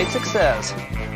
great success.